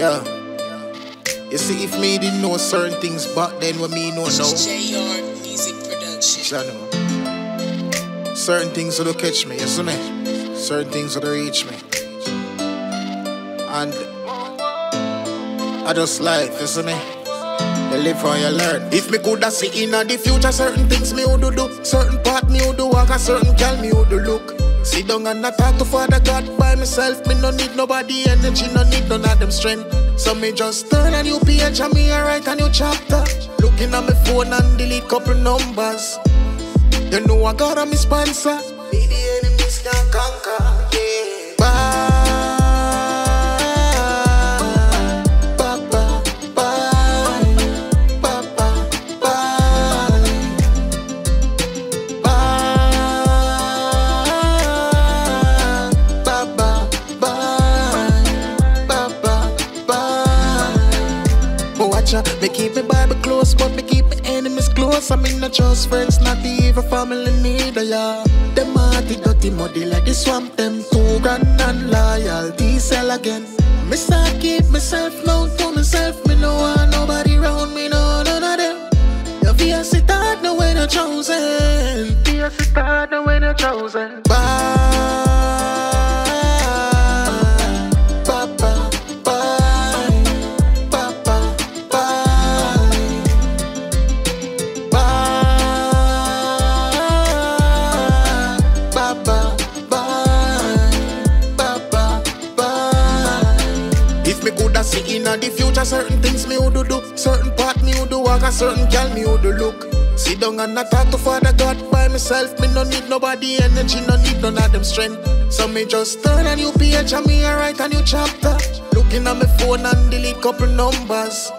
Yeah. You see, if me didn't know certain things back then, what me know now, J-Yaad Muzik Production. I know. Certain things will catch me, me? Certain things will reach me. And I just life, you see me? You live for you learn. If me coulda see in the future, certain things me would do, certain part me would do, walk a certain girl me would do look. Sit down and not talk to Father God by myself. Me no need nobody energy, no need none of them strength. So me just turn a new page and me a write a new chapter. Looking at my phone and delete couple numbers. You know I got a me sponsor. Me the enemies can conquer. Bye. But watch out, me keep me Bible close, but me keep me enemies close. I mean, not just friends, not even family neither, yeah. Them hearty, dirty, muddy like the swamp. Them two grand and loyalty sell again. Me start keep myself now to myself. Me no want nobody round me, no, none of them. Your VS it hard, no when you're chosen. VS it hard, no when you're chosen. Bye, Coulda see in the future, certain things me would do, certain part me would do, walk a certain girl me would look. Sit down and not talk to Father God by myself. Me no need nobody energy, no need none of them strength. So me just turn a new page and me a write a new chapter. Looking at my phone and delete couple numbers.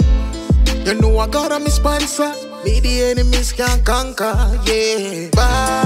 You know I got a me sponsor. Me the enemies can conquer, yeah. Bye.